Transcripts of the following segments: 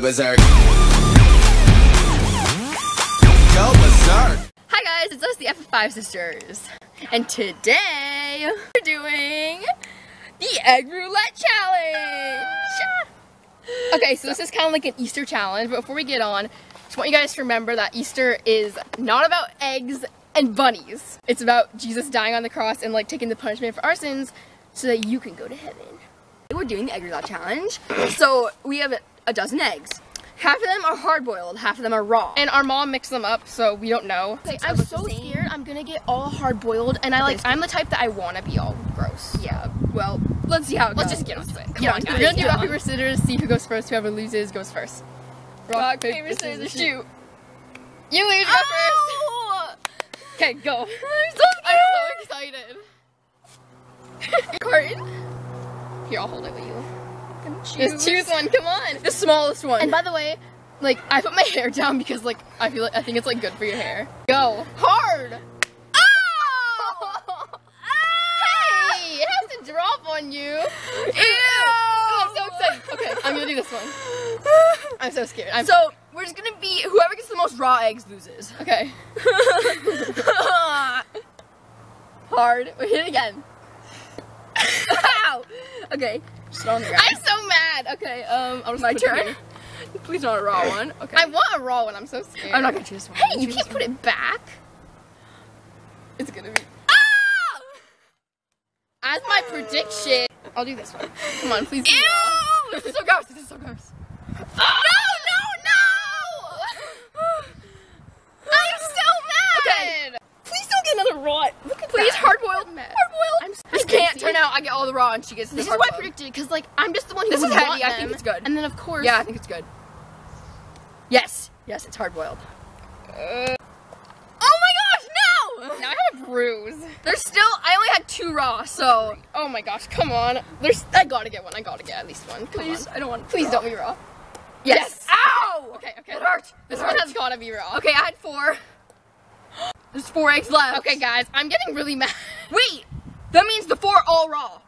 go berserk. Go berserk. Hi guys, it's us, the F5 sisters. And today, we're doing the Egg Roulette Challenge! Ah! Okay, so this is kind of like an Easter challenge, but before we get on, just want you guys to remember that Easter is not about eggs and bunnies. It's about Jesus dying on the cross and like taking the punishment for our sins so that you can go to heaven. We're doing the Egg Roulette Challenge, so we have a dozen eggs. Half of them are hard boiled, half of them are raw. And our mom mixed them up, so we don't know. Okay, I'm so scared I'm gonna get all hard boiled, and I like, I'm the type that I wanna be all gross. Yeah, well, let's see how it goes. Let's just get on it. Come Yeah, on, we're gonna do rock, paper, scissors, see who goes first. Whoever loses goes first. Rock, paper, scissors, shoot. You lose, go first. Okay, go. I'm so I'm so excited. Carton. Here, I'll hold it with you. Just choose one, come on. The smallest one. And by the way, like I put my hair down because like I feel like I think it's like good for your hair. Go hard. Oh! hey, it has to drop on you. Ew! Oh, I'm so excited. Okay, I'm gonna do this one. I'm so scared. I'm so we're just gonna be whoever gets the most raw eggs loses. okay. hard. Wait, hit it again. Ow! Okay, just on the ground. I'm so mad. Okay, um, I'll just My turn. Please not a raw one. Okay. I want a raw one. I'm so scared. I'm not gonna choose one. Hey, you can't put it back. It's gonna be. Ah! As my prediction, I'll do this one. Come on, please. Ew! This is so gross. This is so gross. No, no, no! I'm so mad. Okay. Please don't get another raw. Look at Please, that. hard boiled. I'm. Hard boiled. I'm this I can't see. turn out. I get all the raw and she gets This is what I predicted because like I'm just the one who This is heavy. want I think it's good. And then of course, Yeah, I think it's good. Yes. Yes, it's hard boiled. Uh, Oh my gosh, no! now I have a bruise. There's still, I only had two raw, so Oh my gosh, come on. There's, I gotta get one. I gotta get at least one. Come please, on. I don't want Please raw. don't be raw. Yes. Ow! Okay, okay. It hurt. This It one hurt. has gotta be raw. Okay, I had four. There's four eggs left. Okay, guys, I'm getting really mad. Wait, that means the four are all raw.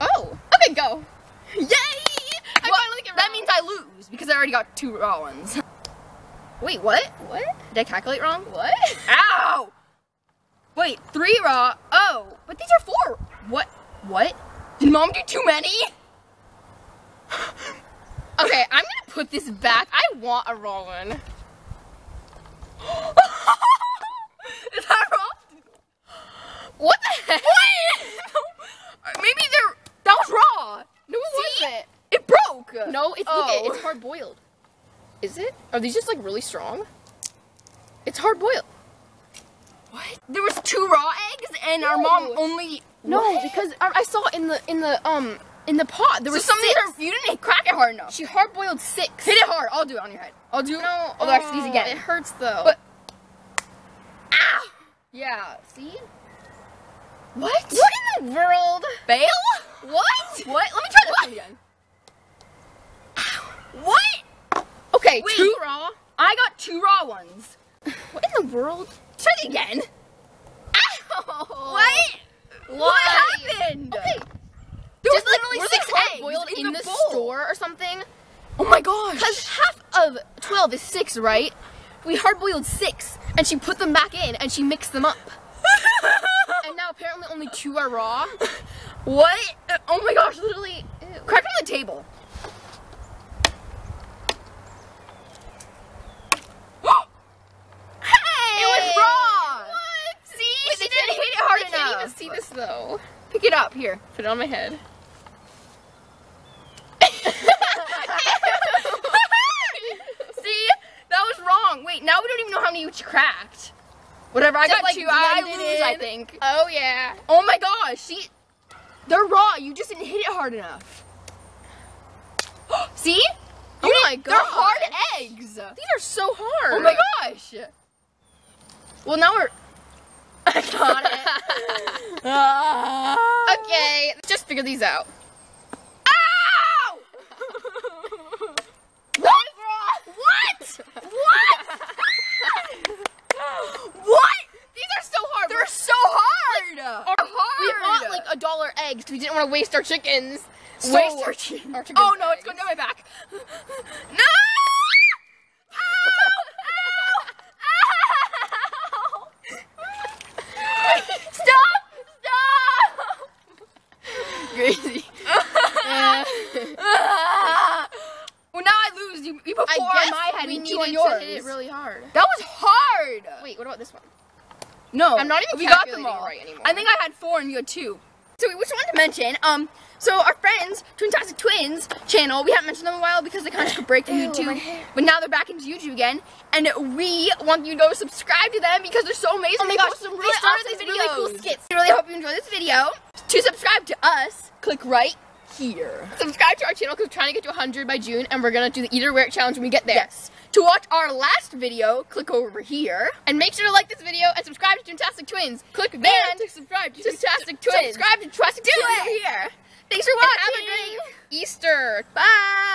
Oh. Okay, go. Yay! I Well, finally get raw. that means I lose because I already got two raw ones. Wait, what? What? Did I calculate wrong? What? Ow! Wait, three raw. Oh, but these are four. What? What? Did mom do too many? Okay, I'm gonna put this back. I want a raw one. Is that raw? What the heck? Maybe they're. That was raw. No, it wasn't. It broke. No, it's Oh. look, it, it's hard boiled. Is it? Are these just like really strong? It's hard boiled. What? There was two raw eggs, and our mom only. No, What? because I, I saw in the in the um in the pot there So was some of these six. are. You didn't crack it hard enough. She hard boiled six. Hit it hard. I'll do it on your head. I'll do. No, I'll do extra these oh, again. It hurts though. But- Ow! Yeah. See? what? What in the world? Fail? What? What? Let me try this one again. What? Okay, Wait. two raw. I got two raw ones. What in the world? Try it again. Ow! What? What happened? Okay. There Just was literally were six eggs boiled in, the, bowl? store or something. Oh my gosh. Because half of 12 is 6, right? We hard boiled 6, and she put them back in, and she mixed them up. and now apparently only 2 are raw. what? Oh my gosh, Literally. ew. Crack on the table. Hey! It was raw. What? See? Wait, she they didn't can't- hit it hard they enough. can't even see this though. Pick it up here. Put it on my head. See? That was wrong. Wait, now we don't even know how many each cracked. Whatever, I Just, got like, two. I lose, I think. Oh yeah. Oh my gosh, see? They're raw. You just didn't hit it hard enough. see? Oh you Oh my didn't- They're hard eggs. These are so hard. Oh my gosh. Well, now we're. I got it. Okay, let's just figure these out. Ow! what? What? What? what? These are so hard. They're so hard. Are hard. We bought like a dollar eggs because we didn't want to waste our chickens. So- waste our chicken. our chicken Oh no, it's eggs. going down my back. No! You before I on my head we and two on yours. to hit it really hard. that was hard. Wait, what about this one? No, I'm not even we got them all. right anymore. I think I had four and you had two. So we just wanted to mention, um, so our friends, Twintastic Twins channel, we haven't mentioned them in a while because they kind of took a break from Ew, YouTube, but now they're back into YouTube again, and we want you to go subscribe to them because they're so amazing. Oh my gosh, some they really awesome these really cool skits. I really hope you enjoy this video. To subscribe to us, click right here. Subscribe to our channel because we're trying to get to 100 by June, and we're gonna do the Eat or Wear It challenge when we get there. Yes. To watch our last video, click over here. And make sure to like this video and subscribe to Fantastic Twins. Click there And to subscribe to to Fantastic Twins. Subscribe to Twins it. over here. Thanks for And watching. have a great Easter. Bye.